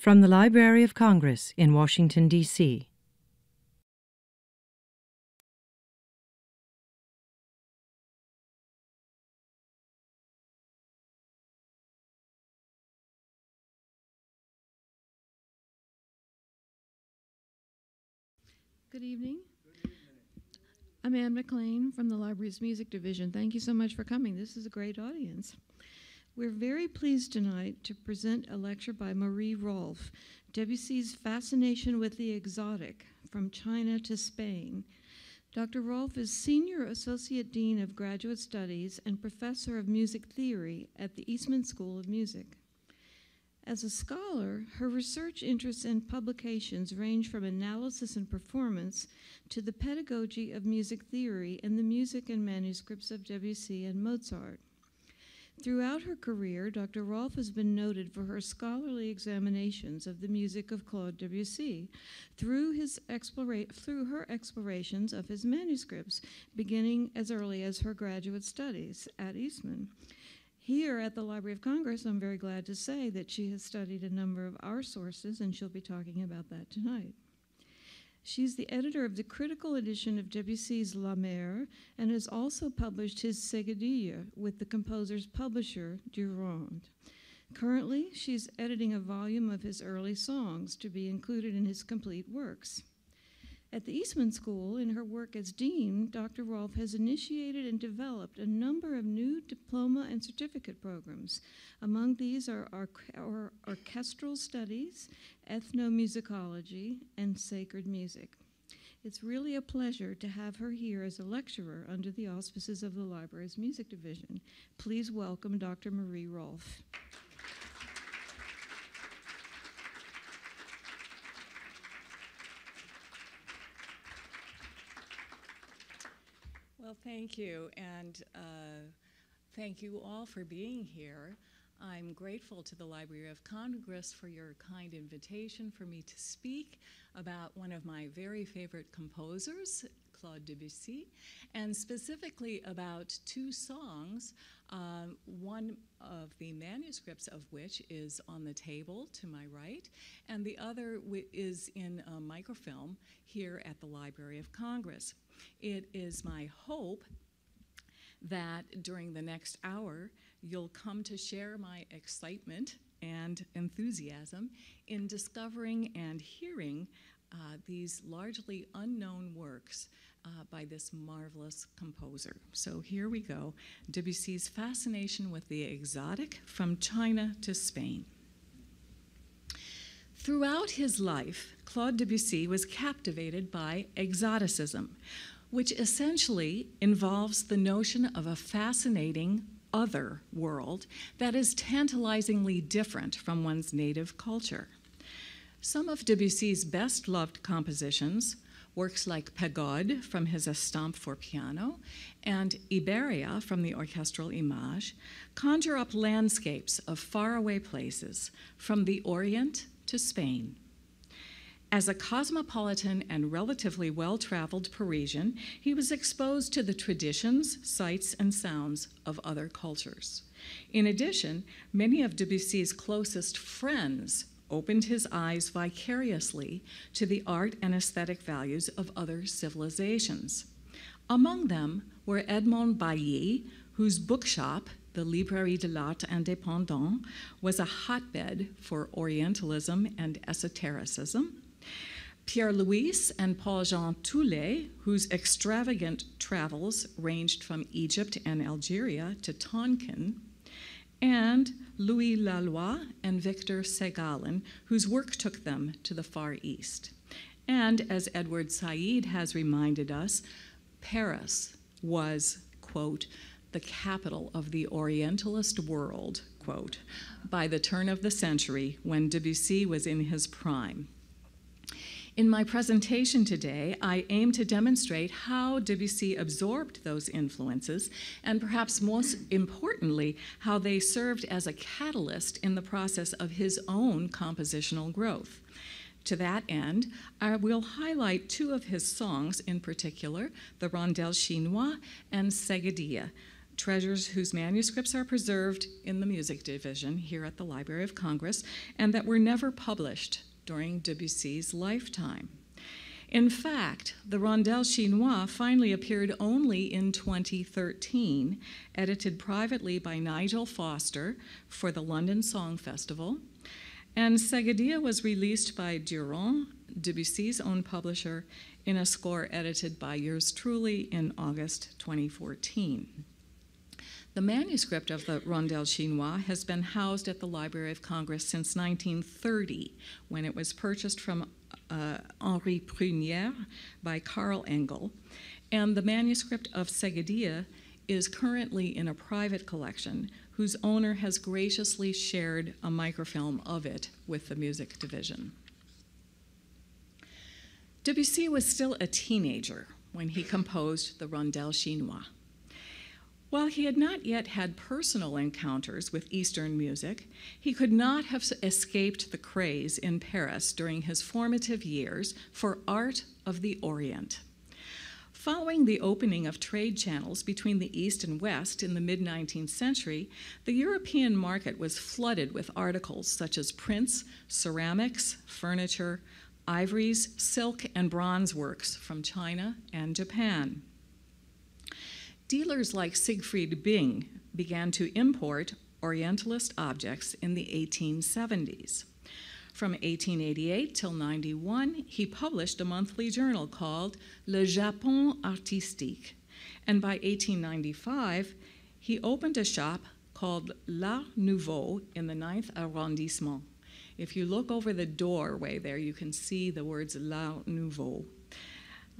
From the Library of Congress in Washington, D.C. Good evening. I'm Anne McLean from the library's music division. Thank you so much for coming. This is a great audience. We're very pleased tonight to present a lecture by Marie Rolf, Debussy's Fascination with the Exotic, From China to Spain. Dr. Rolf is Senior Associate Dean of Graduate Studies and Professor of Music Theory at the Eastman School of Music. As a scholar, her research interests and publications range from analysis and performance to the pedagogy of music theory and the music and manuscripts of Debussy and Mozart. Throughout her career, Dr. Rolf has been noted for her scholarly examinations of the music of Claude Debussy through, his explora- through her explorations of his manuscripts, beginning as early as her graduate studies at Eastman. Here at the Library of Congress, I'm very glad to say that she has studied a number of our sources, and she'll be talking about that tonight. She's the editor of the critical edition of Debussy's La Mer and has also published his Seguidille with the composer's publisher, Durand. Currently, she's editing a volume of his early songs to be included in his complete works. At the Eastman School, in her work as dean, Dr. Rolf has initiated and developed a number of new diploma and certificate programs. Among these are orchestral studies, ethnomusicology, and sacred music. It's really a pleasure to have her here as a lecturer under the auspices of the library's music division. Please welcome Dr. Marie Rolf. Thank you, and uh, thank you all for being here. I'm grateful to the Library of Congress for your kind invitation for me to speak about one of my very favorite composers, Claude Debussy, and specifically about two songs, um, one of the manuscripts of which is on the table to my right, and the other is in a microfilm here at the Library of Congress. It is my hope that during the next hour, you'll come to share my excitement and enthusiasm in discovering and hearing uh, these largely unknown works uh, by this marvelous composer. So here we go Debussy's fascination with the exotic from China to Spain. Throughout his life, Claude Debussy was captivated by exoticism, which essentially involves the notion of a fascinating other world that is tantalizingly different from one's native culture. Some of Debussy's best loved compositions, works like Pagode from his Estampes for piano and Iberia from the Orchestral Image, conjure up landscapes of faraway places from the Orient to Spain. As a cosmopolitan and relatively well traveled Parisian, he was exposed to the traditions, sights, and sounds of other cultures. In addition, many of Debussy's closest friends opened his eyes vicariously to the art and aesthetic values of other civilizations. Among them were Edmond Bailly, whose bookshop, the Librairie de l'Art Indépendant, was a hotbed for Orientalism and esotericism. Pierre Louys and Paul Jean Toulet, whose extravagant travels ranged from Egypt and Algeria to Tonkin, and Louis Laloy and Victor Segalen, whose work took them to the Far East. And as Edward Said has reminded us, Paris was, quote, the capital of the Orientalist world, quote, by the turn of the century when Debussy was in his prime. In my presentation today, I aim to demonstrate how Debussy absorbed those influences, and perhaps most importantly, how they served as a catalyst in the process of his own compositional growth. To that end, I will highlight two of his songs in particular, the Rondel Chinois and Seguidille, treasures whose manuscripts are preserved in the music division here at the Library of Congress and that were never published during Debussy's lifetime. In fact, the Rondel Chinois finally appeared only in 2013, edited privately by Nigel Foster for the London Song Festival, and Seguidille was released by Durand, Debussy's own publisher, in a score edited by yours truly in August 2014. The manuscript of the Rondel Chinois has been housed at the Library of Congress since 1930, when it was purchased from uh, Henri Prunier by Carl Engel. And the manuscript of Seguidille is currently in a private collection whose owner has graciously shared a microfilm of it with the music division. Debussy was still a teenager when he composed the Rondel Chinois. While he had not yet had personal encounters with Eastern music, he could not have escaped the craze in Paris during his formative years for art of the Orient. Following the opening of trade channels between the East and West in the mid 19th century, the European market was flooded with articles such as prints, ceramics, furniture, ivories, silk, and bronze works from China and Japan. Dealers like Siegfried Bing began to import Orientalist objects in the 1870s. From 1888 till 91, he published a monthly journal called Le Japon Artistique. And by 1895, he opened a shop called L'Art Nouveau in the 9th arrondissement. If you look over the doorway there, you can see the words L'Art Nouveau.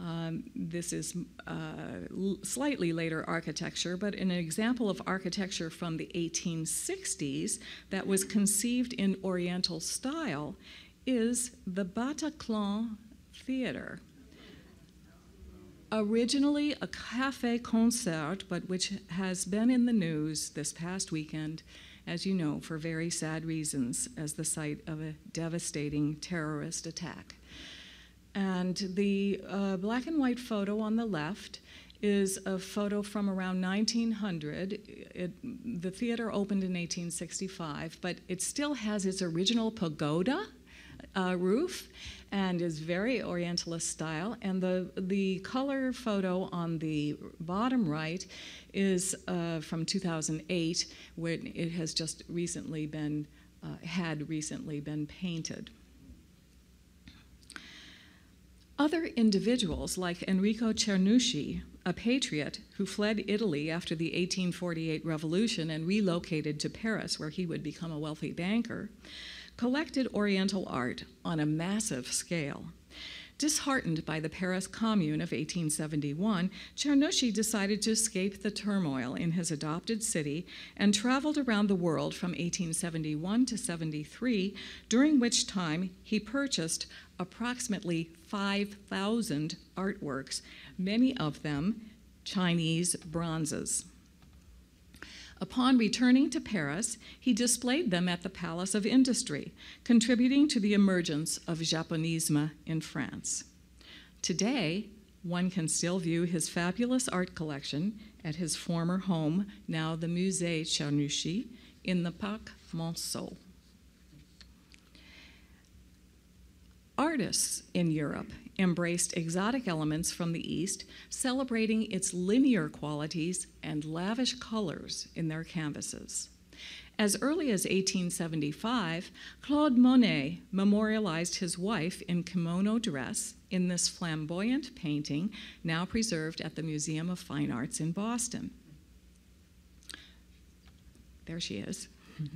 Um, this is uh, slightly later architecture, but an example of architecture from the 1860s that was conceived in Oriental style is the Bataclan Theater. Originally a cafe concert, but which has been in the news this past weekend, as you know, for very sad reasons, as the site of a devastating terrorist attack. And the uh, black and white photo on the left is a photo from around 1900. It, the theater opened in 1865, but it still has its original pagoda uh, roof and is very Orientalist style. And the, the color photo on the bottom right is uh, from 2008, when it has just recently been, uh, had recently been painted. Other individuals, like Enrico Cernuschi, a patriot who fled Italy after the 1848 revolution and relocated to Paris, where he would become a wealthy banker, collected Oriental art on a massive scale. Disheartened by the Paris Commune of 1871, Cernuschi decided to escape the turmoil in his adopted city and traveled around the world from 1871 to 73, during which time he purchased approximately 5,000 artworks, many of them Chinese bronzes. Upon returning to Paris, he displayed them at the Palace of Industry, contributing to the emergence of Japonisme in France. Today, one can still view his fabulous art collection at his former home, now the Musée Cernuschi, in the Parc Monceau. Artists in Europe embraced exotic elements from the East, celebrating its linear qualities and lavish colors in their canvases. As early as 1875, Claude Monet memorialized his wife in kimono dress in this flamboyant painting now preserved at the Museum of Fine Arts in Boston. There she is.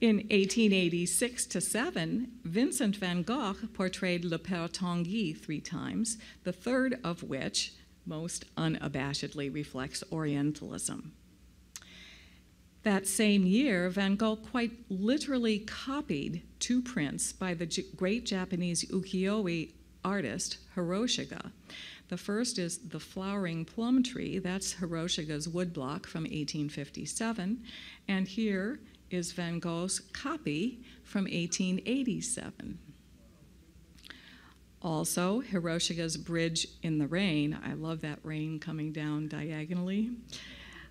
In 1886 to 7, Vincent van Gogh portrayed Le Père Tanguy three times, the third of which most unabashedly reflects Orientalism. That same year, Van Gogh quite literally copied two prints by the great Japanese ukiyo-e artist Hiroshige. The first is The Flowering Plum Tree, that's Hiroshige's woodblock from 1857, and here is Van Gogh's copy from 1887. Also, Hiroshige's Bridge in the Rain. I love that rain coming down diagonally.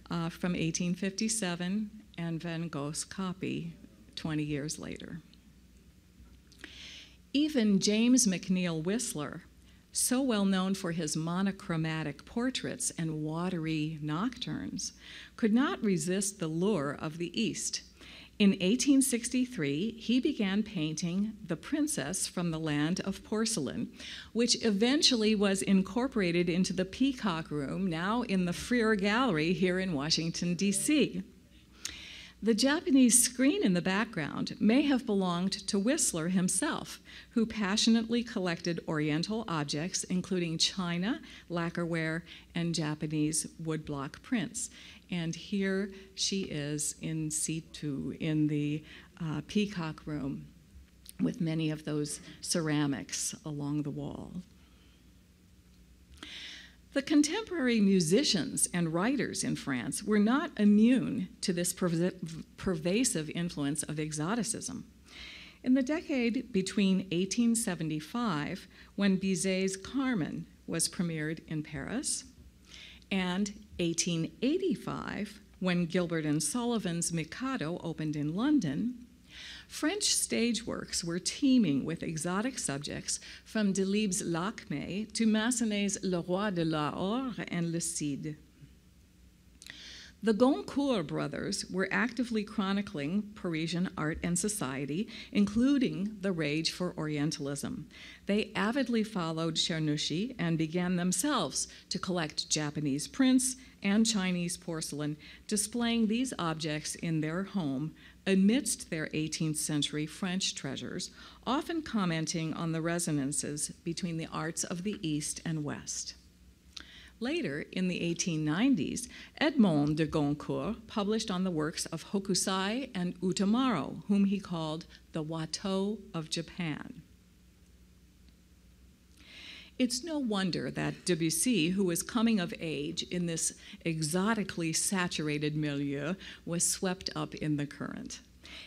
uh, from 1857 and Van Gogh's copy 20 years later. Even James McNeill Whistler, so well known for his monochromatic portraits and watery nocturnes, could not resist the lure of the East. In 1863, he began painting The Princess from the Land of Porcelain, which eventually was incorporated into the Peacock Room, now in the Freer Gallery here in Washington, D.C. The Japanese screen in the background may have belonged to Whistler himself, who passionately collected Oriental objects, including china, lacquerware, and Japanese woodblock prints. And here she is in situ in the uh, Peacock Room with many of those ceramics along the wall. The contemporary musicians and writers in France were not immune to this pervasive influence of exoticism. In the decade between 1875, when Bizet's Carmen was premiered in Paris, and 1885, when Gilbert and Sullivan's Mikado opened in London, French stage works were teeming with exotic subjects from Delibes' Lakmé to Massenet's Le Roi de Lahore and Le Cid. The Goncourt brothers were actively chronicling Parisian art and society, including the rage for Orientalism. They avidly followed Cernuschi and began themselves to collect Japanese prints and Chinese porcelain, displaying these objects in their home amidst their 18th century French treasures, often commenting on the resonances between the arts of the East and West. Later, in the 1890s, Edmond de Goncourt published on the works of Hokusai and Utamaro, whom he called the Watteau of Japan. It's no wonder that Debussy, who was coming of age in this exotically saturated milieu, was swept up in the current.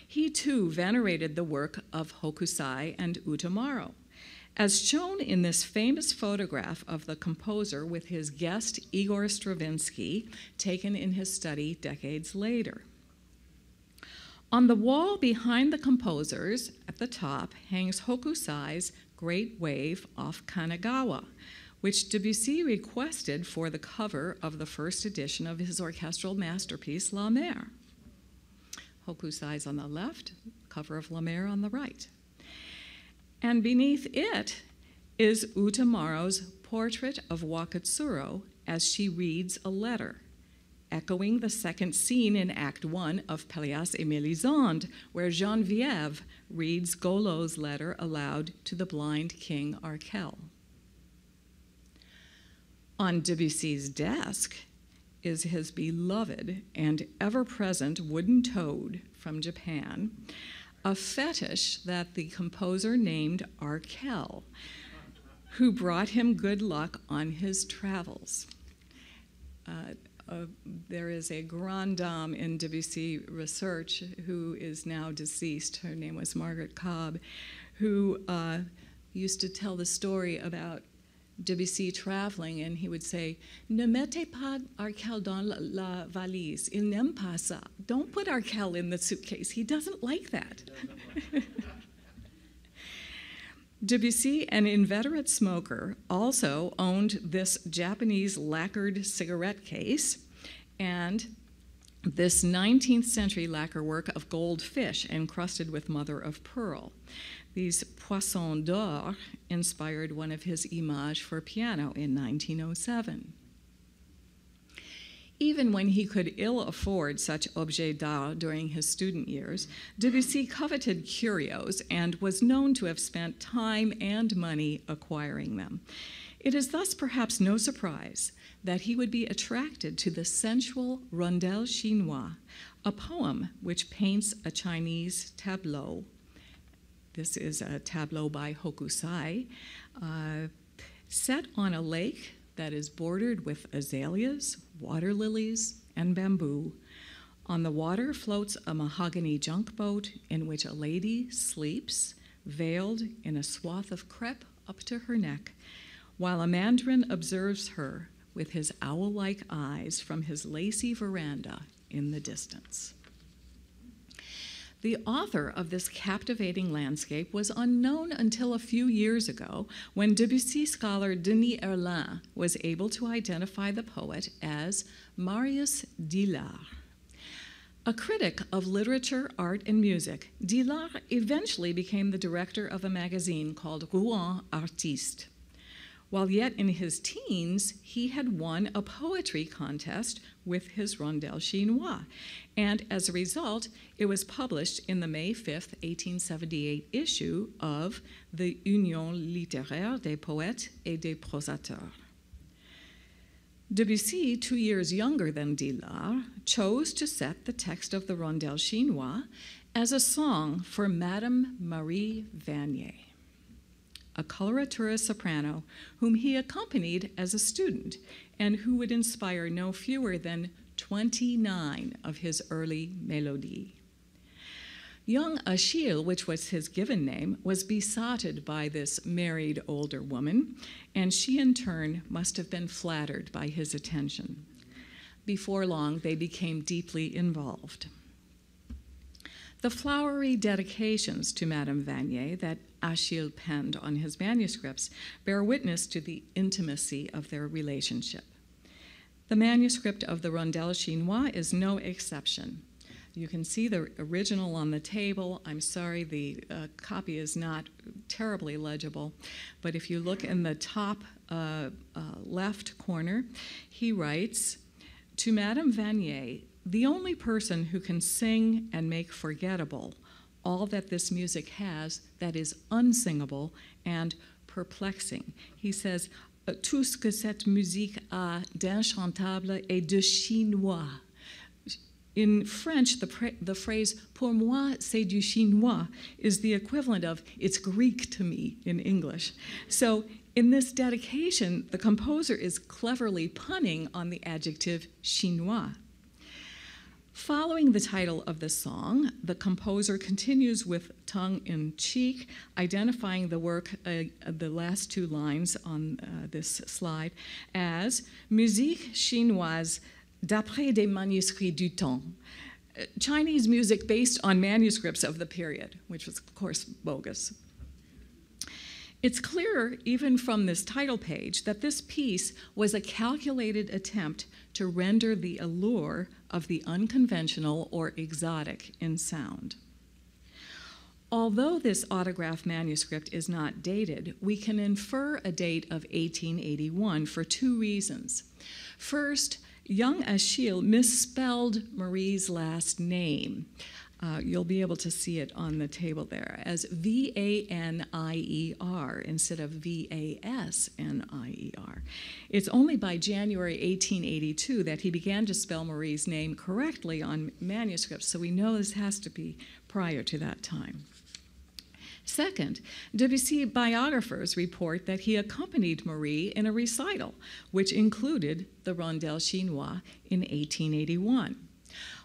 He too venerated the work of Hokusai and Utamaro. As shown in this famous photograph of the composer with his guest Igor Stravinsky, taken in his study decades later. On the wall behind the composers, at the top, hangs Hokusai's Great Wave off Kanagawa, which Debussy requested for the cover of the first edition of his orchestral masterpiece, La Mer. Hokusai's on the left, cover of La Mer on the right. And beneath it is Utamaro's portrait of Wakatsuro as she reads a letter, echoing the second scene in Act One of Pelléas et Mélisande, where Geneviève reads Golaud's letter aloud to the blind king Arkel. On Debussy's desk is his beloved and ever present wooden toad from Japan, a fetish that the composer named Arkel, who brought him good luck on his travels. Uh, uh, there is a grande dame in Debussy research who is now deceased. Her name was Margaret Cobb, who uh, used to tell the story about Debussy traveling, and he would say, Ne mettez pas Arkel dans la, la valise. Il n'aime pas ça. Don't put Arkel in the suitcase. He doesn't like that. Debussy, an inveterate smoker, also owned this Japanese lacquered cigarette case and this 19th century lacquer work of gold fish encrusted with mother of pearl. These poissons d'or inspired one of his images for piano in 1907. Even when he could ill afford such objets d'art during his student years, Debussy coveted curios and was known to have spent time and money acquiring them. It is thus perhaps no surprise that he would be attracted to the sensual Rondel Chinois, a poem which paints a Chinese tableau this is a tableau by Hokusai, uh, set on a lake that is bordered with azaleas, water lilies, and bamboo. On the water floats a mahogany junk boat in which a lady sleeps, veiled in a swath of crepe up to her neck, while a mandarin observes her with his owl like eyes from his lacy veranda in the distance. The author of this captivating landscape was unknown until a few years ago when Debussy scholar Denis Herlin was able to identify the poet as Marius Dillard. A critic of literature, art, and music, Dillard eventually became the director of a magazine called Rouen Artiste. While yet in his teens, he had won a poetry contest with his Rondel Chinois, and as a result, it was published in the May 5, 1878 issue of the Union littéraire des poètes et des prosateurs. Debussy, two years younger than Dillard, chose to set the text of the Rondel Chinois as a song for Madame Marie Vasnier a coloratura soprano whom he accompanied as a student and who would inspire no fewer than 29 of his early melodies. Young Achille, which was his given name, was besotted by this married older woman, and she in turn must have been flattered by his attention. Before long, they became deeply involved. The flowery dedications to Madame Vasnier that Achille penned on his manuscripts bear witness to the intimacy of their relationship. The manuscript of the Rondel Chinois is no exception. You can see the original on the table. I'm sorry, the uh, copy is not terribly legible, but if you look in the top uh, uh, left corner, he writes To Madame Vanier, the only person who can sing and make forgettable all that this music has that is unsingable and perplexing. He says, euh, Tout ce que cette musique a d'inchantable et de chinois. In French, the, the phrase pour moi c'est du chinois is the equivalent of it's Greek to me in English. So in this dedication, the composer is cleverly punning on the adjective chinois. Following the title of the song, the composer continues with tongue in cheek, identifying the work, uh, the last two lines on uh, this slide, as Musique chinoise d'après des manuscrits du temps. Uh, Chinese music based on manuscripts of the period, which was, of course, bogus. It's clear, even from this title page, that this piece was a calculated attempt to render the allure of the unconventional or exotic in sound. Although this autograph manuscript is not dated, we can infer a date of 1881 for two reasons. First, young Achille misspelled Marie's last name. Uh, you'll be able to see it on the table there as V A N I E R instead of V A S N I E R. It's only by January 1882 that he began to spell Marie's name correctly on manuscripts, so we know this has to be prior to that time. Second, Debussy biographers report that he accompanied Marie in a recital, which included the Rondel Chinois in 1881.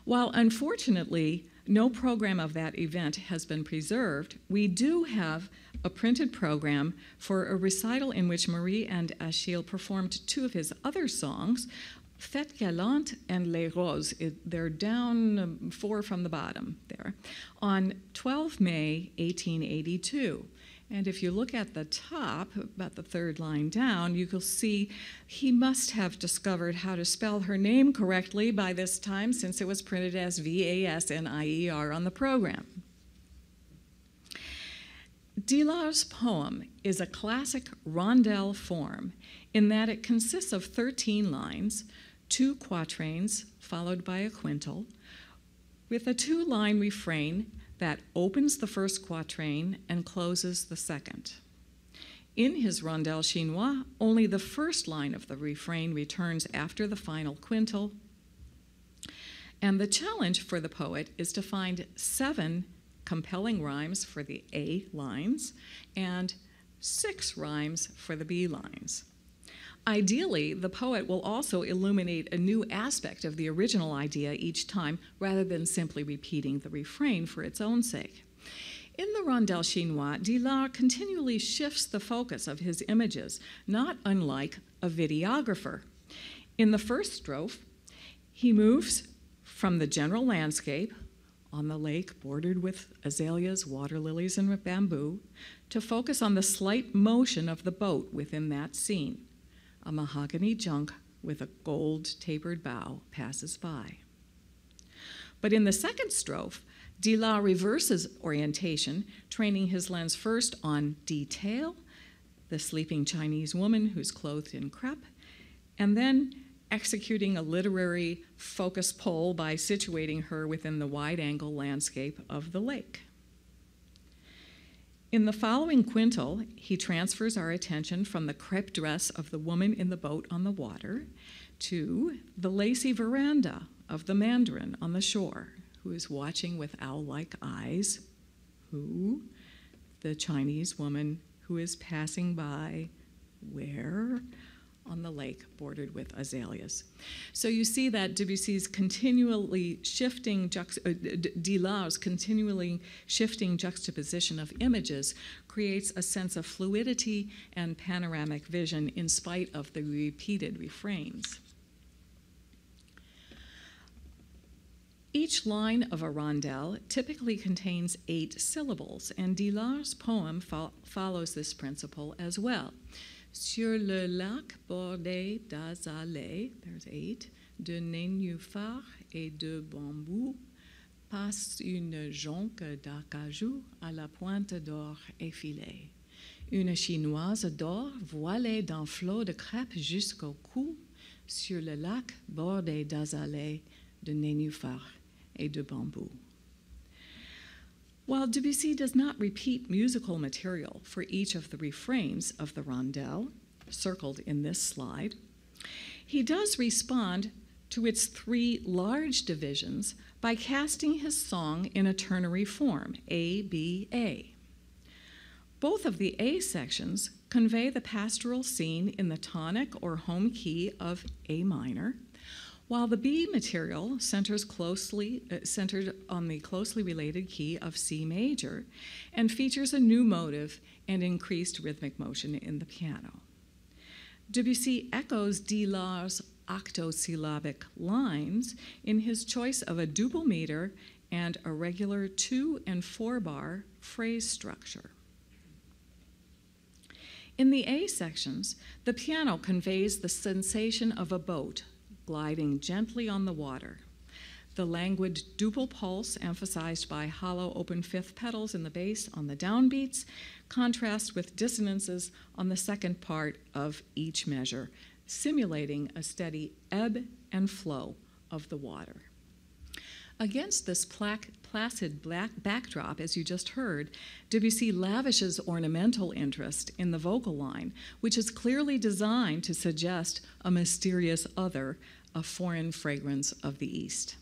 While unfortunately, no program of that event has been preserved. We do have a printed program for a recital in which Marie and Achille performed two of his other songs, Fête Galante and Les Roses. It, they're down um, four from the bottom there, on 12 May 1882. And if you look at the top, about the third line down, you will see he must have discovered how to spell her name correctly by this time since it was printed as V A S N I E R on the program. Dillard's poem is a classic rondel form in that it consists of 13 lines, two quatrains followed by a quintain, with a two line refrain that opens the first quatrain and closes the second. In his Rondel Chinois, only the first line of the refrain returns after the final quintain. And the challenge for the poet is to find seven compelling rhymes for the A lines and six rhymes for the B lines. Ideally, the poet will also illuminate a new aspect of the original idea each time rather than simply repeating the refrain for its own sake. In the Rondel Chinois, Dillard continually shifts the focus of his images, not unlike a videographer. In the first strophe, he moves from the general landscape on the lake bordered with azaleas, water lilies, and bamboo to focus on the slight motion of the boat within that scene. A mahogany junk with a gold tapered bow passes by. But in the second strophe, Delas reverses orientation, training his lens first on detail, the sleeping Chinese woman who's clothed in crepe, and then executing a literary focus pull by situating her within the wide angle landscape of the lake. In the following quintain, he transfers our attention from the crepe dress of the woman in the boat on the water to the lacy veranda of the mandarin on the shore, who is watching with owl like eyes, who, the Chinese woman who is passing by, where? On the lake bordered with azaleas. So you see that Debussy's continually shifting, uh, continually shifting juxtaposition of images creates a sense of fluidity and panoramic vision in spite of the repeated refrains. Each line of a rondel typically contains eight syllables, and Delas' poem fo- follows this principle as well. Sur le lac bordé d'azalées, de nénuphars et de bambous, passe une jonque d'acajou à la pointe d'or effilée. Une chinoise d'or voilée d'un flot de crêpes jusqu'au cou, sur le lac bordé d'azalées, de nénuphars et de bambou. While Debussy does not repeat musical material for each of the refrains of the rondel, circled in this slide, he does respond to its three large divisions by casting his song in a ternary form, A, B, A. Both of the A sections convey the pastoral scene in the tonic or home key of A minor, while the B material centers closely uh, centered on the closely related key of C major and features a new motive and increased rhythmic motion in the piano. Debussy echoes Delas' octosyllabic lines in his choice of a double meter and a regular two and four bar phrase structure. In the A sections, the piano conveys the sensation of a boat gliding gently on the water. The languid duple pulse, emphasized by hollow open fifth pedals in the bass on the downbeats, contrasts with dissonances on the second part of each measure, simulating a steady ebb and flow of the water. Against this placid black backdrop, as you just heard, Debussy lavishes ornamental interest in the vocal line, which is clearly designed to suggest a mysterious other, a foreign fragrance of the East.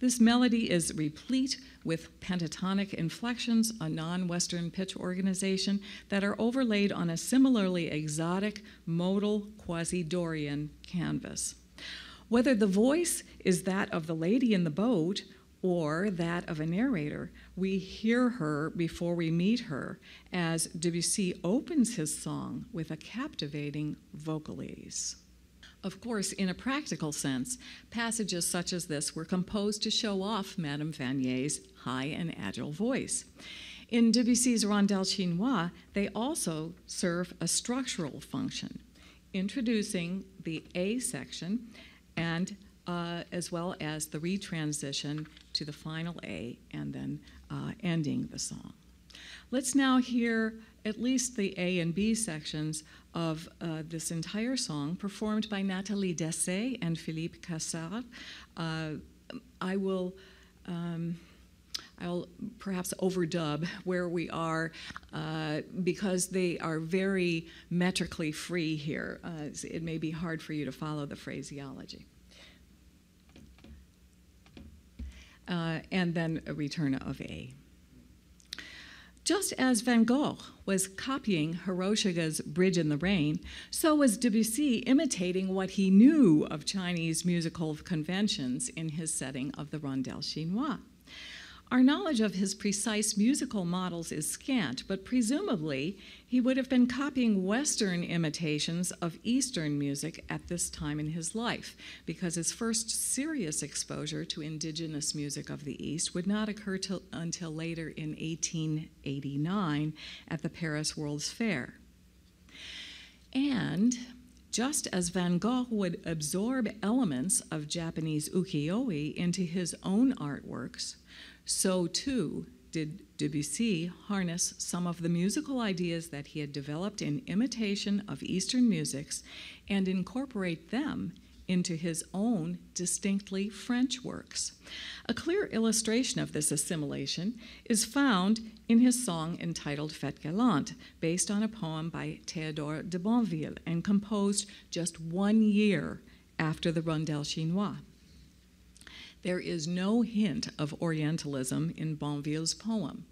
This melody is replete with pentatonic inflections, a non Western pitch organization, that are overlaid on a similarly exotic modal quasi Dorian canvas. Whether the voice is that of the lady in the boat or that of a narrator, we hear her before we meet her as Debussy opens his song with a captivating vocalise. Of course, in a practical sense, passages such as this were composed to show off Madame Vasnier's high and agile voice. In Debussy's Rondel Chinois, they also serve a structural function, introducing the A section and uh, as well as the retransition to the final A and then uh, ending the song. Let's now hear at least the A and B sections of uh, this entire song performed by Nathalie Dessay and Philippe Cassard. Uh, I will. Um, I'll perhaps overdub where we are uh, because they are very metrically free here. Uh, it may be hard for you to follow the phraseology. Uh, and then a return of A. Just as Van Gogh was copying Hiroshige's Bridge in the Rain, so was Debussy imitating what he knew of Chinese musical conventions in his setting of the Rondel Chinois. Our knowledge of his precise musical models is scant, but presumably he would have been copying Western imitations of Eastern music at this time in his life, because his first serious exposure to indigenous music of the East would not occur till, until later in 1889 at the Paris World's Fair. And just as Van Gogh would absorb elements of Japanese ukiyo-e into his own artworks, so too did Debussy harness some of the musical ideas that he had developed in imitation of Eastern musics and incorporate them into his own distinctly French works. A clear illustration of this assimilation is found in his song entitled Fête Galante, based on a poem by Théodore de Banville and composed just one year after the Rondel Chinois. There is no hint of Orientalism in Banville's poem.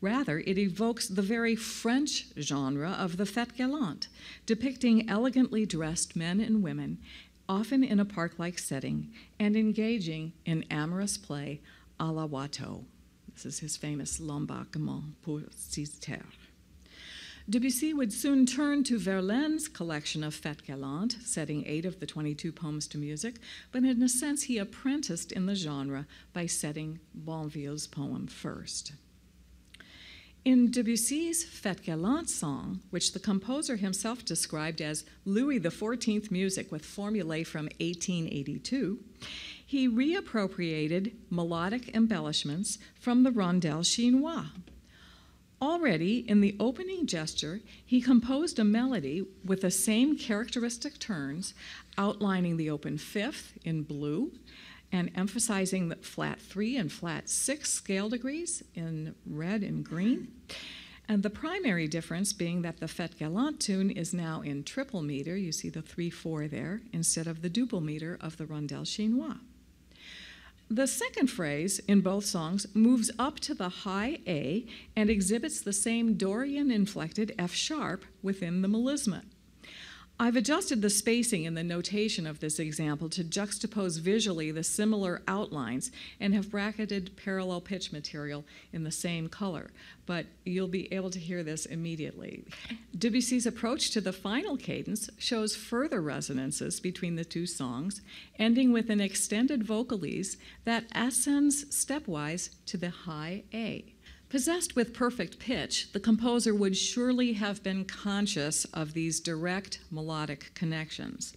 Rather, it evokes the very French genre of the fête galante, depicting elegantly dressed men and women, often in a park like setting, and engaging in amorous play à la Watteau. This is his famous L'embarquement pour six terres. Debussy would soon turn to Verlaine's collection of Fête Galante, setting eight of the 22 poems to music, but in a sense he apprenticed in the genre by setting Banville's poem first. In Debussy's Fête Galante song, which the composer himself described as Louis XIV music with formulae from 1882, he reappropriated melodic embellishments from the Rondel Chinois. Already in the opening gesture, he composed a melody with the same characteristic turns, outlining the open fifth in blue and emphasizing the flat three and flat six scale degrees in red and green. And the primary difference being that the Fête Galante tune is now in triple meter, you see the 3 4 there, instead of the double meter of the Rondel Chinois. The second phrase in both songs moves up to the high A and exhibits the same Dorian inflected F sharp within the melisma. I've adjusted the spacing in the notation of this example to juxtapose visually the similar outlines and have bracketed parallel pitch material in the same color, but you'll be able to hear this immediately. Debussy's approach to the final cadence shows further resonances between the two songs, ending with an extended vocalise that ascends stepwise to the high A. Possessed with perfect pitch, the composer would surely have been conscious of these direct melodic connections.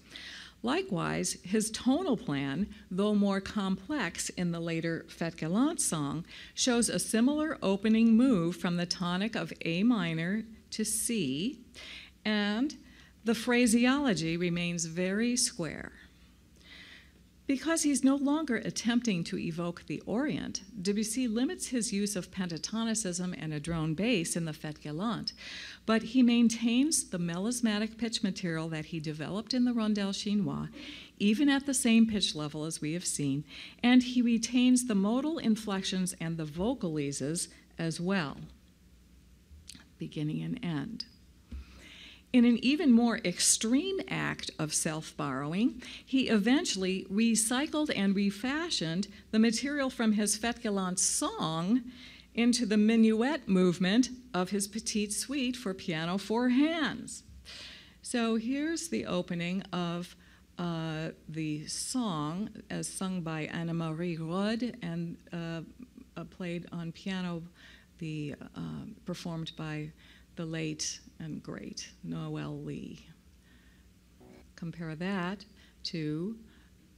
Likewise, his tonal plan, though more complex in the later Fête Galante song, shows a similar opening move from the tonic of A minor to C, and the phraseology remains very square. Because he's no longer attempting to evoke the Orient, Debussy limits his use of pentatonicism and a drone bass in the Fête Galante, but he maintains the melismatic pitch material that he developed in the Rondel Chinois, even at the same pitch level as we have seen, and he retains the modal inflections and the vocalises as well, beginning and end. In an even more extreme act of self borrowing, he eventually recycled and refashioned the material from his Galante song into the minuet movement of his Petite Suite for piano four hands. So here's the opening of uh, the song as sung by Anne Marie Rodde and uh, uh, played on piano, the, uh, performed by the late and great Noel Lee. Compare that to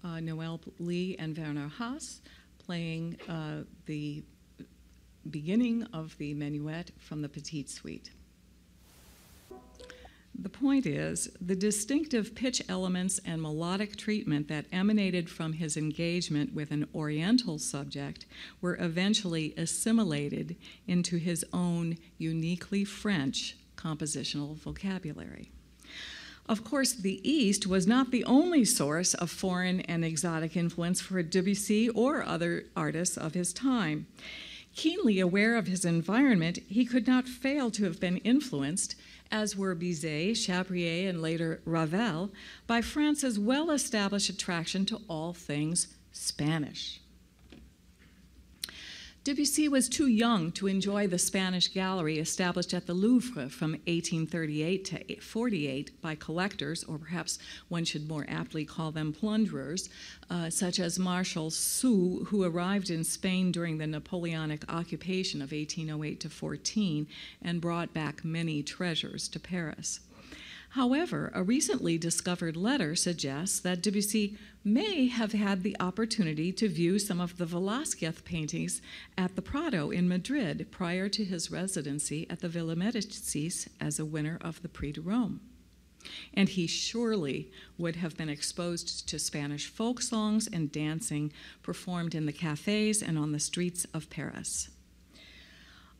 uh, Noel Lee and Werner Haas playing uh, the beginning of the minuet from the Petite Suite. The point is, the distinctive pitch elements and melodic treatment that emanated from his engagement with an Oriental subject were eventually assimilated into his own uniquely French compositional vocabulary. Of course, the East was not the only source of foreign and exotic influence for Debussy or other artists of his time. Keenly aware of his environment, he could not fail to have been influenced as were Bizet, Chabrier, and later Ravel, by France's well established attraction to all things Spanish. Debussy was too young to enjoy the Spanish gallery established at the Louvre from 1838 to 48 by collectors, or perhaps one should more aptly call them plunderers, uh, such as Marshal Soult, who arrived in Spain during the Napoleonic occupation of 1808 to 14 and brought back many treasures to Paris. However, a recently discovered letter suggests that Debussy may have had the opportunity to view some of the Velázquez paintings at the Prado in Madrid prior to his residency at the Villa Medicis as a winner of the Prix de Rome. And he surely would have been exposed to Spanish folk songs and dancing performed in the cafes and on the streets of Paris.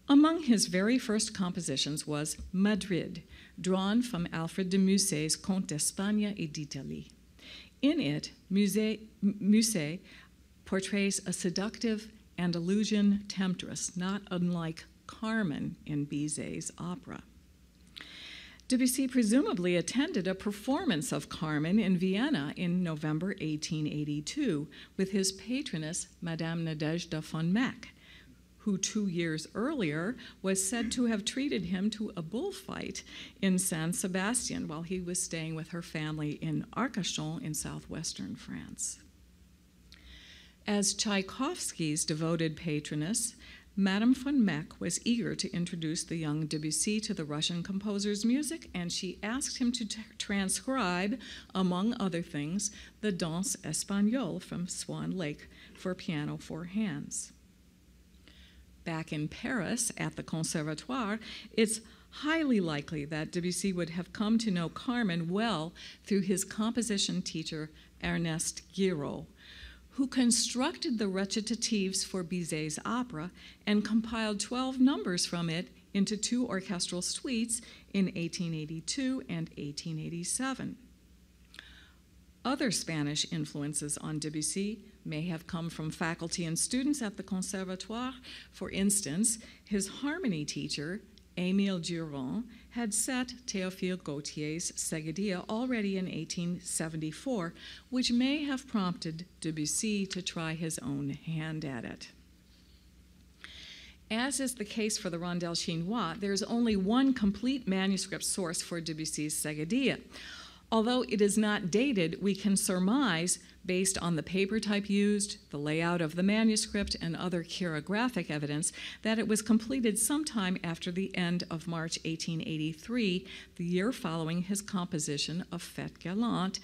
Among his very first compositions was Madrid, drawn from Alfred de Musset's Conte d'Espagne et d'Italie. In it, Musset, Musset portrays a seductive Andalusian temptress, not unlike Carmen in Bizet's opera. Debussy presumably attended a performance of Carmen in Vienna in November 1882 with his patroness, Madame Nadezhda von Meck, who two years earlier was said to have treated him to a bullfight in San Sebastian while he was staying with her family in Arcachon in southwestern France. As Tchaikovsky's devoted patroness, Madame von Meck was eager to introduce the young Debussy to the Russian composer's music, and she asked him to transcribe, among other things, the Danse Espagnole from Swan Lake for piano four hands back in Paris at the Conservatoire, it's highly likely that Debussy would have come to know Carmen well through his composition teacher, Ernest Guiraud, who constructed the recitatives for Bizet's opera and compiled 12 numbers from it into two orchestral suites in 1882 and 1887. Other Spanish influences on Debussy may have come from faculty and students at the Conservatoire. For instance, his harmony teacher, Émile Durand, had set Théophile Gautier's Seguidilla already in 1874, which may have prompted Debussy to try his own hand at it. As is the case for the Rondel Chinois, there is only one complete manuscript source for Debussy's Seguidilla. Although it is not dated, we can surmise, based on the paper type used, the layout of the manuscript, and other chirographic evidence, that it was completed sometime after the end of March 1883, the year following his composition of Fête Galante.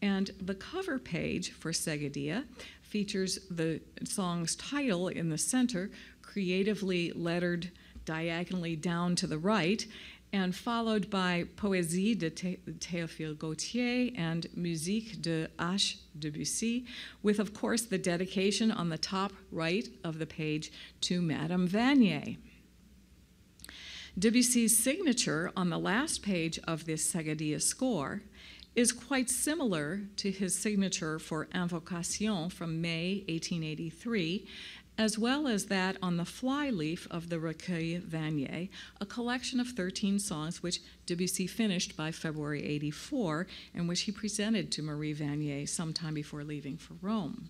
And the cover page for Seguidilla features the song's title in the center, creatively lettered diagonally down to the right, and followed by Poésie de Théophile Gautier and Musique de H. Debussy, with, of course, the dedication on the top right of the page to Madame Vasnier. Debussy's signature on the last page of this Seguidilla score is quite similar to his signature for Invocation from May 1883 as well as that on the flyleaf of the Recueil Vasnier, a collection of 13 songs which Debussy finished by February 84 and which he presented to Marie Vasnier sometime before leaving for Rome.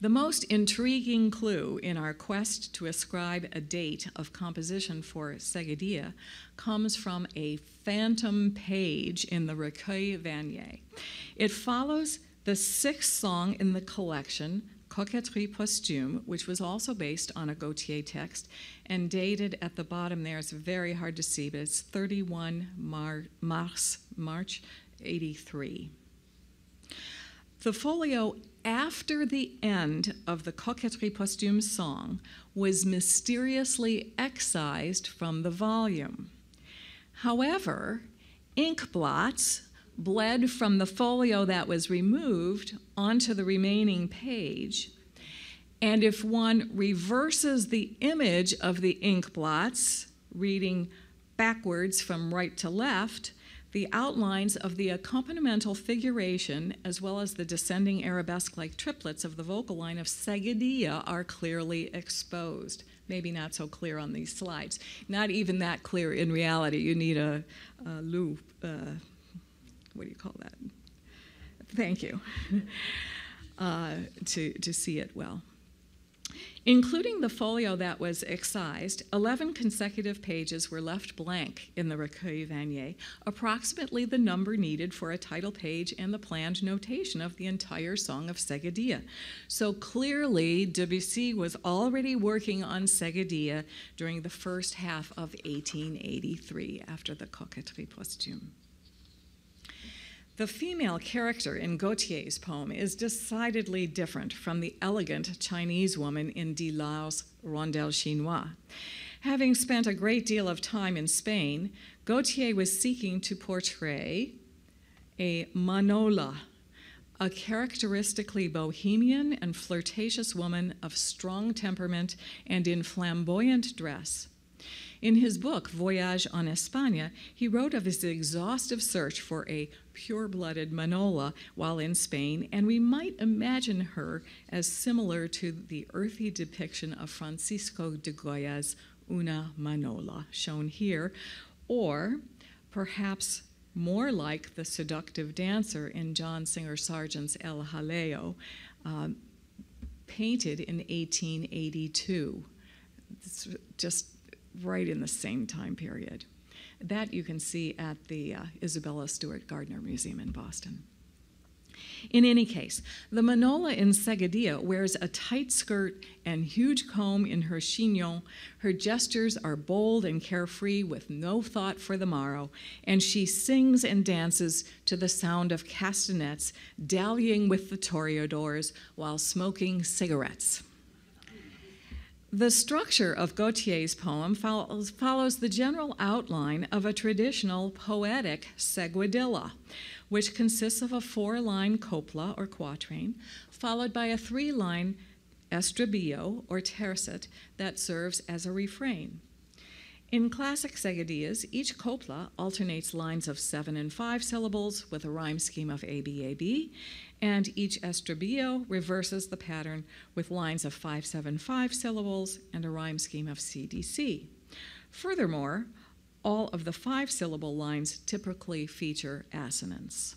The most intriguing clue in our quest to ascribe a date of composition for Seguidilla comes from a phantom page in the Recueil Vanier. It follows the sixth song in the collection, Coquetterie Posthume, which was also based on a Gautier text and dated at the bottom there. It's very hard to see, but it's 31 Mar- Mars, March 83. The folio after the end of the Coquetterie Posthume song was mysteriously excised from the volume. However, ink blots bled from the folio that was removed onto the remaining page. And if one reverses the image of the ink blots, reading backwards from right to left, the outlines of the accompanimental figuration, as well as the descending arabesque like triplets of the vocal line of Seguidilla, are clearly exposed. Maybe not so clear on these slides. Not even that clear in reality. You need a, a loupe. Uh, what do you call that? Thank you. uh, to, to see it well. Including the folio that was excised, 11 consecutive pages were left blank in the Recueil Vasnier, approximately the number needed for a title page and the planned notation of the entire Song of Seguidilla. So clearly, Debussy was already working on Seguidilla during the first half of 1883 after the Coquetterie Posthume. The female character in Gautier's poem is decidedly different from the elegant Chinese woman in de Laru's Rondel Chinois. Having spent a great deal of time in Spain, Gautier was seeking to portray a manola, a characteristically bohemian and flirtatious woman of strong temperament and in flamboyant dress. In his book, Voyage en Espagne, he wrote of his exhaustive search for a pure blooded Manola while in Spain, and we might imagine her as similar to the earthy depiction of Francisco de Goya's Una Manola, shown here, or perhaps more like the seductive dancer in John Singer Sargent's El Jaleo, um, painted in 1882. It's just right in the same time period. That you can see at the uh, Isabella Stewart Gardner Museum in Boston. In any case, the Manola in Seguidilla wears a tight skirt and huge comb in her chignon. Her gestures are bold and carefree with no thought for the morrow, and she sings and dances to the sound of castanets, dallying with the toreadors while smoking cigarettes. The structure of Gautier's poem follows, follows, the general outline of a traditional poetic seguidilla, which consists of a four line copla or quatrain, followed by a three line estribillo or tercet that serves as a refrain. In classic seguidillas, each copla alternates lines of seven and five syllables with a rhyme scheme of ABAB, and each estribillo reverses the pattern with lines of five, seven, five syllables and a rhyme scheme of CDC. Furthermore, all of the five syllable lines typically feature assonance.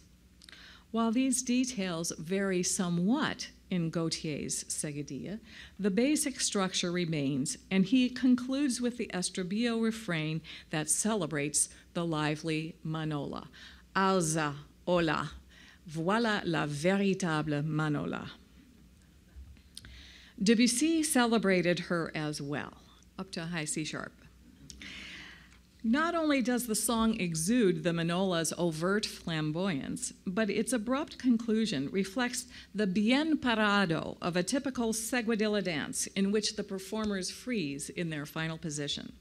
While these details vary somewhat in Gautier's Seguidilla, the basic structure remains, and he concludes with the estribillo refrain that celebrates the lively Manola. Alza, hola, voilà la véritable Manola. Debussy celebrated her as well, up to high C sharp. Not only does the song exude the Manola's overt flamboyance, but its abrupt conclusion reflects the bien parado of a typical seguidilla dance in which the performers freeze in their final position.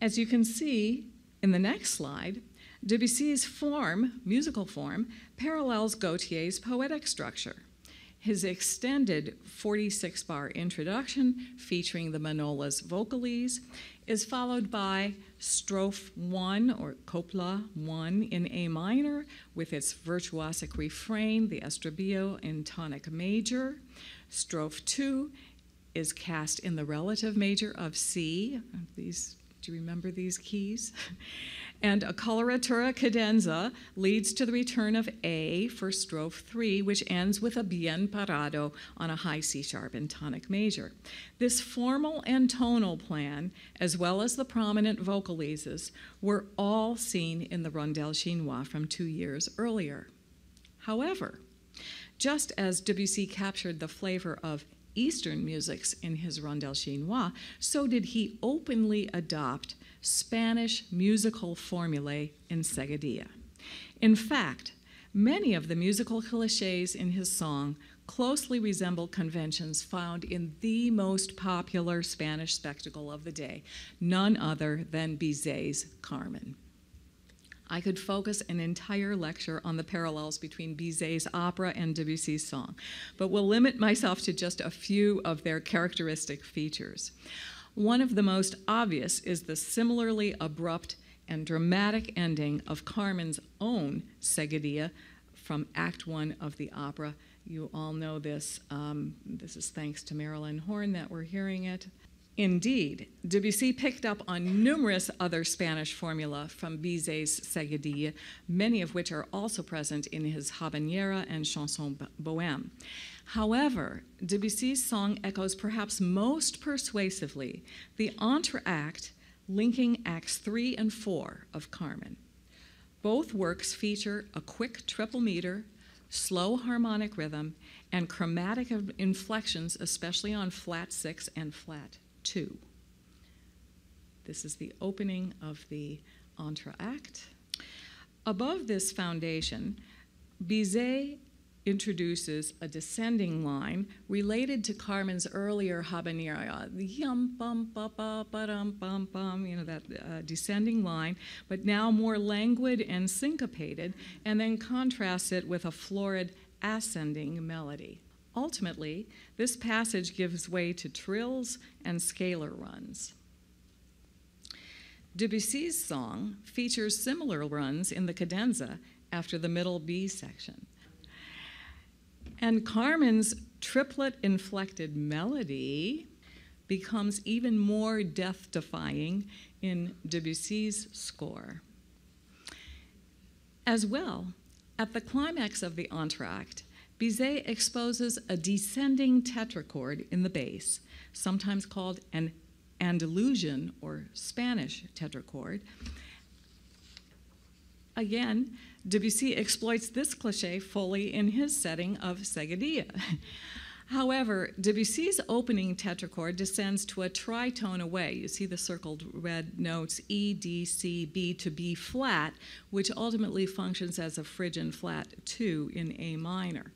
As you can see in the next slide, Debussy's form, musical form, parallels Gautier's poetic structure. His extended 46 bar introduction featuring the Manola's vocalise is followed by strophe 1 or copla 1 in A minor with its virtuosic refrain, the estribillo in tonic major. Strophe 2 is cast in the relative major of C. These, do you remember these keys? And a coloratura cadenza leads to the return of A for strophe 3, which ends with a bien parado on a high C sharp in tonic major. This formal and tonal plan, as well as the prominent vocalises, were all seen in the Rondel Chinois from two years earlier. However, just as Debussy captured the flavor of Eastern musics in his Rondel Chinois, so did he openly adopt Spanish musical formulae in Seguidilla. In fact, many of the musical cliches in his song closely resemble conventions found in the most popular Spanish spectacle of the day, none other than Bizet's Carmen. I could focus an entire lecture on the parallels between Bizet's opera and Debussy's song, but will limit myself to just a few of their characteristic features. One of the most obvious is the similarly abrupt and dramatic ending of Carmen's own Seguidilla from Act One of the opera. You all know this. Um, this is thanks to Marilyn Horne that we're hearing it. Indeed, Debussy picked up on numerous other Spanish formula from Bizet's Seguidilla, many of which are also present in his Habanera and Chanson Bohème. However, Debussy's song echoes perhaps most persuasively the entr'acte linking Acts 3 and 4 of Carmen. Both works feature a quick triple meter, slow harmonic rhythm, and chromatic inflections, especially on flat six and flat two. This is the opening of the entr'acte. Above this foundation, Bizet introduces a descending line related to Carmen's earlier habanera, the yum bum ba ba ba dum bum bum, you know that uh, descending line, but now more languid and syncopated, and then contrasts it with a florid ascending melody. Ultimately, this passage gives way to trills and scalar runs. Debussy's song features similar runs in the cadenza after the middle B section. And Carmen's triplet inflected melody becomes even more death defying in Debussy's score. As well, at the climax of the entr'acte, Bizet exposes a descending tetrachord in the bass, sometimes called an Andalusian or Spanish tetrachord. Again, Debussy exploits this cliche fully in his setting of Seguidilla. However, Debussy's opening tetrachord descends to a tritone away. You see the circled red notes E, D, C, B to B flat, which ultimately functions as a Phrygian flat 2 in A minor.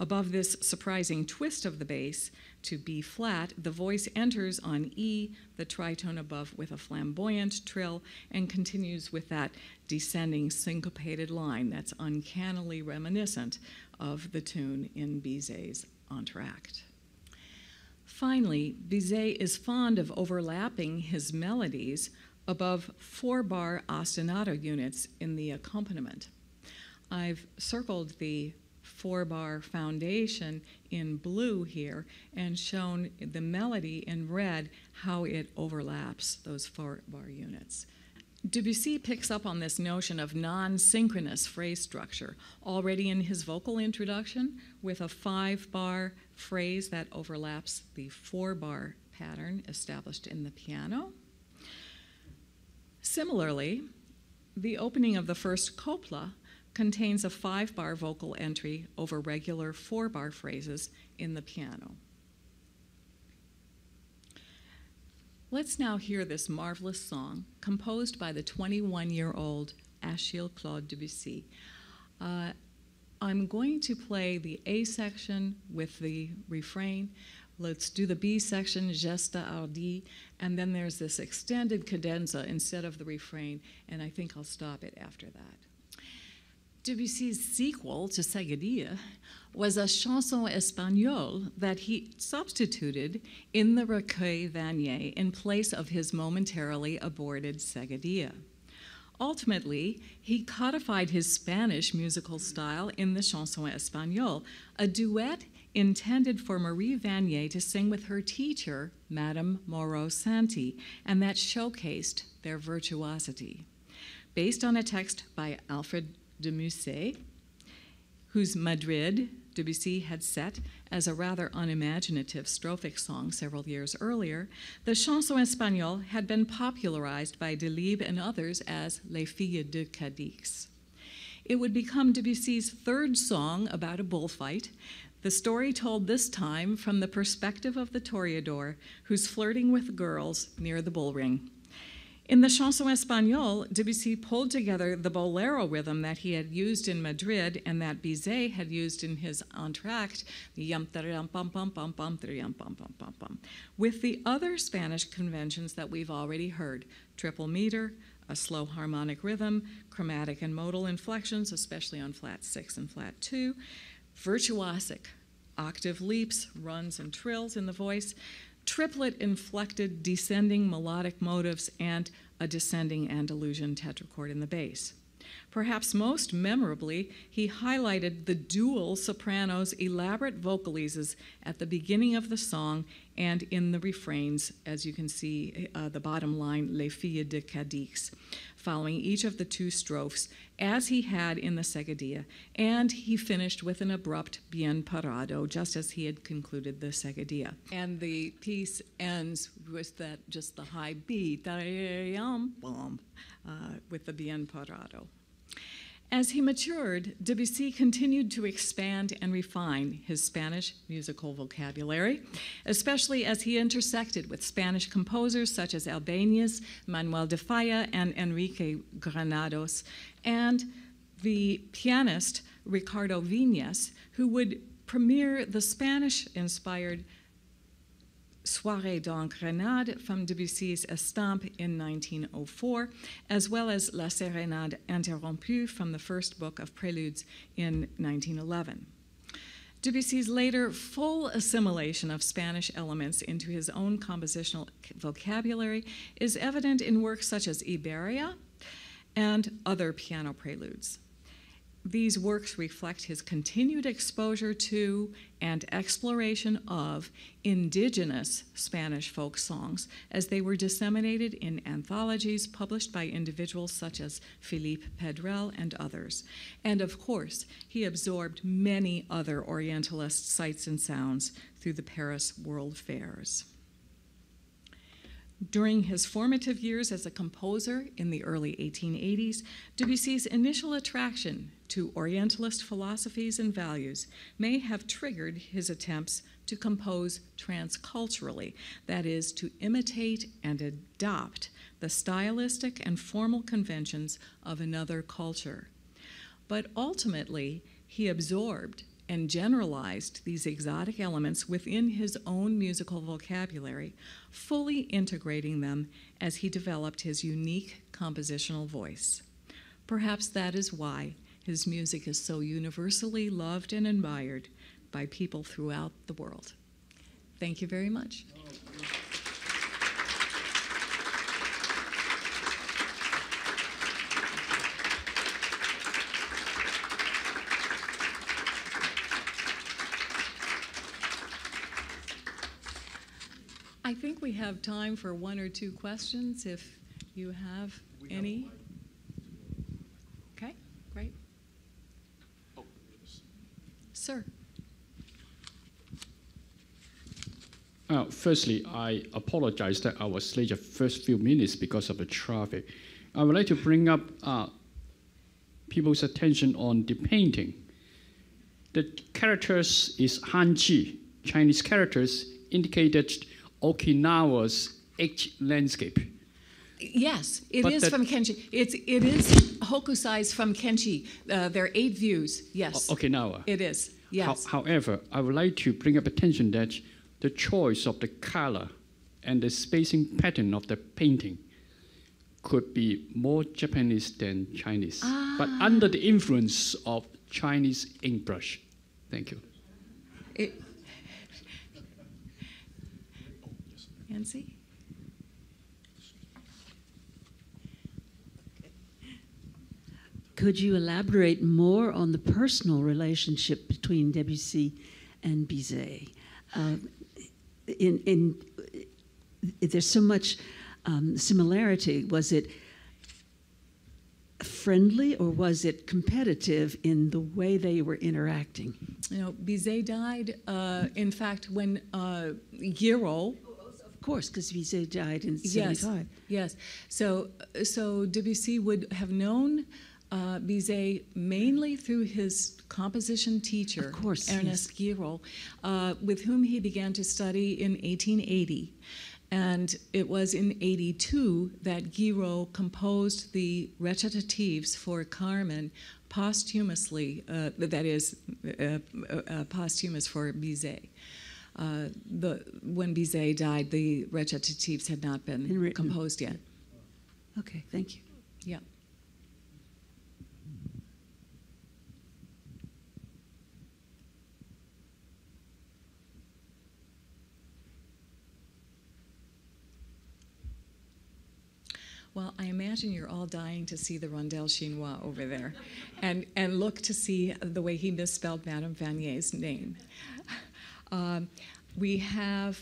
Above this surprising twist of the bass to B flat, the voice enters on E, the tritone above, with a flamboyant trill, and continues with that descending syncopated line that's uncannily reminiscent of the tune in Bizet's entr'acte. Finally, Bizet is fond of overlapping his melodies above four bar ostinato units in the accompaniment. I've circled the four bar foundation in blue here and shown the melody in red how it overlaps those four bar units. Debussy picks up on this notion of non synchronous phrase structure already in his vocal introduction with a five bar phrase that overlaps the four bar pattern established in the piano. Similarly, the opening of the first copla contains a five bar vocal entry over regular four bar phrases in the piano. Let's now hear this marvelous song composed by the 21 year old Achille Claude Debussy. Uh, I'm going to play the A section with the refrain. Let's do the B section, Gesta Hardi, and then there's this extended cadenza instead of the refrain, and I think I'll stop it after that. Debussy's sequel to Seguidilla was a chanson espagnole that he substituted in the Recueil Vasnier in place of his momentarily aborted Seguidilla. Ultimately, he codified his Spanish musical style in the chanson espagnole, a duet intended for Marie Vasnier to sing with her teacher, Madame Moreau Sainti, and that showcased their virtuosity. Based on a text by Alfred de Musset, whose Madrid Debussy had set as a rather unimaginative strophic song several years earlier, the chanson espagnole had been popularized by Delibes and others as Les Filles de Cadix. It would become Debussy's third song about a bullfight, the story told this time from the perspective of the toreador who's flirting with girls near the bull ring. In the Chanson Espagnole, Debussy pulled together the bolero rhythm that he had used in Madrid and that Bizet had used in his entr'acte, with the other Spanish conventions that we've already heard: triple meter, a slow harmonic rhythm, chromatic and modal inflections, especially on flat six and flat two, virtuosic octave leaps, runs, and trills in the voice, triplet inflected descending melodic motives, and a descending Andalusian tetrachord in the bass. Perhaps most memorably, he highlighted the dual soprano's elaborate vocalises at the beginning of the song and in the refrains, as you can see uh, the bottom line, Les Filles de Cadix, following each of the two strophes, as he had in the Seguidilla, and he finished with an abrupt bien parado, just as he had concluded the Seguidilla. And the piece ends with that just the high beat, uh, with the bien parado. As he matured, Debussy continued to expand and refine his Spanish musical vocabulary, especially as he intersected with Spanish composers such as Albéniz, Manuel de Falla, and Enrique Granados, and the pianist Ricardo Viñes, who would premiere the Spanish inspired Soirée dans Grenade from Debussy's Estampes in 1904, as well as La Sérénade Interrompue from the first book of Preludes in 1911. Debussy's later full assimilation of Spanish elements into his own compositional vocabulary is evident in works such as Iberia and other piano preludes. These works reflect his continued exposure to and exploration of indigenous Spanish folk songs as they were disseminated in anthologies published by individuals such as Philippe Pedrell and others. And of course, he absorbed many other Orientalist sights and sounds through the Paris World Fairs. During his formative years as a composer in the early 1880s, Debussy's initial attraction to Orientalist philosophies and values may have triggered his attempts to compose transculturally, that is, to imitate and adopt the stylistic and formal conventions of another culture. But ultimately, he absorbed and generalized these exotic elements within his own musical vocabulary, fully integrating them as he developed his unique compositional voice. Perhaps that is why his music is so universally loved and admired by people throughout the world. Thank you very much. I think we have time for one or two questions if you have any. Okay, great. Sir. Uh, firstly, I apologize that I was late the first few minutes because of the traffic. I would like to bring up uh, people's attention on the painting. The characters is Hanji, Chinese characters indicated Okinawa's H landscape. Yes, it But is from Kenshi. It's it is Hokusai's from Kenshi. Uh, there are eight views. Yes, Okinawa. it is. Yes. How- however, I would like to bring up attention that the choice of the color and the spacing pattern of the painting could be more Japanese than Chinese, but Ah. under the influence of Chinese ink brush. Thank you. It- Nancy? Could you elaborate more on the personal relationship between Debussy and Bizet? Uh, in, in, there's so much um, similarity. Was it friendly or was it competitive in the way they were interacting? You know, Bizet died, uh, in fact, when uh, Guiraud, course, because Bizet died in yes, 75. yes. So, so Debussy would have known uh, Bizet mainly through his composition teacher, Of course, Ernest Guiraud, uh, with whom he began to study in 1880. And it was in 82 that Guiraud composed the recitatives for Carmen posthumously, uh, that is, uh, uh, uh, posthumous for Bizet. Uh, the, when Bizet died, the recitatives had not been composed yet. Okay, thank you. Yeah. Well, I imagine you're all dying to see the Rondel Chinois over there and, and look to see the way he misspelled Madame Vasnier's name. Um, we have,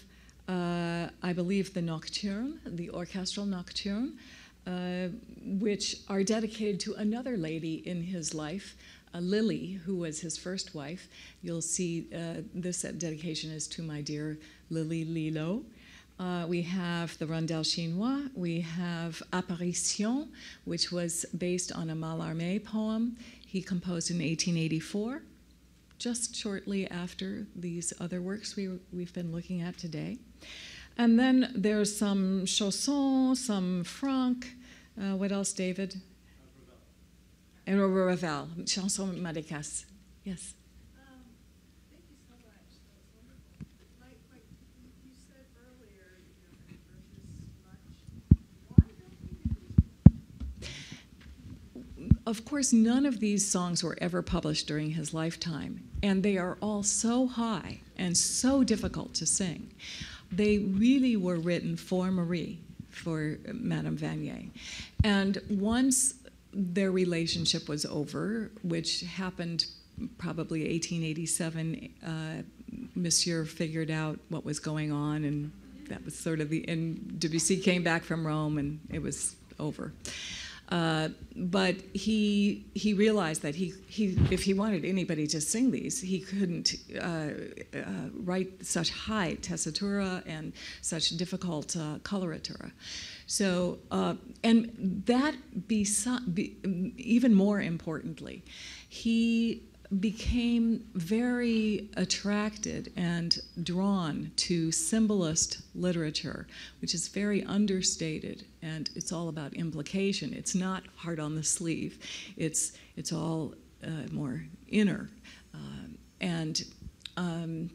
uh, I believe, the Nocturne, the Orchestral Nocturne, uh, which are dedicated to another lady in his life, uh, Lily, who was his first wife. You'll see uh, this dedication is to my dear Lily Lilo. Uh, we have the Rondel Chinois. We have Apparition, which was based on a Mallarmé poem he composed in 1884, just shortly after these other works we, we've been looking at today. And then there's some chansons, some franc. Uh, what else, David? And Ravel, chanson Maracas. Yes. Of course, none of these songs were ever published during his lifetime, and they are all so high and so difficult to sing. They really were written for Marie, for Madame Vasnier. And once their relationship was over, which happened probably 1887, uh, Monsieur figured out what was going on, and that was sort of the. And Debussy came back from Rome, and it was over. Uh, but he he realized that he, he if he wanted anybody to sing these, he couldn't uh, uh, write such high tessitura and such difficult uh, coloratura. So uh, and that be, be, even more importantly, he became very attracted and drawn to symbolist literature, which is very understated and it's all about implication. It's not hard on the sleeve, it's, it's all uh, more inner. Uh, and um,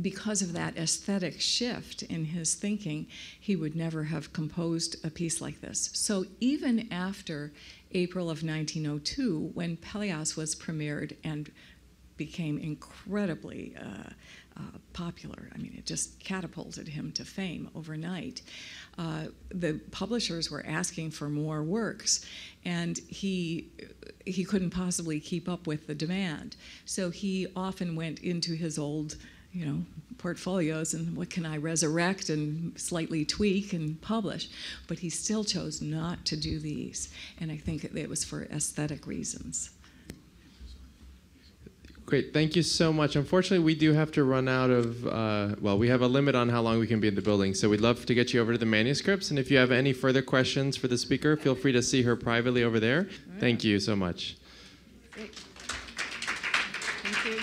because of that aesthetic shift in his thinking, he would never have composed a piece like this. So even after April of 1902 when Pelléas was premiered and became incredibly uh, uh, popular. I mean, it just catapulted him to fame overnight. Uh, the publishers were asking for more works, and he he couldn't possibly keep up with the demand. So he often went into his old you know, portfolios and what can I resurrect and slightly tweak and publish. But he still chose not to do these. And I think it was for aesthetic reasons. Great, thank you so much. Unfortunately, we do have to run out of, uh, well, we have a limit on how long we can be in the building, so we'd love to get you over to the manuscripts. And if you have any further questions for the speaker, feel free to see her privately over there. Thank you so much. Great. Thank you.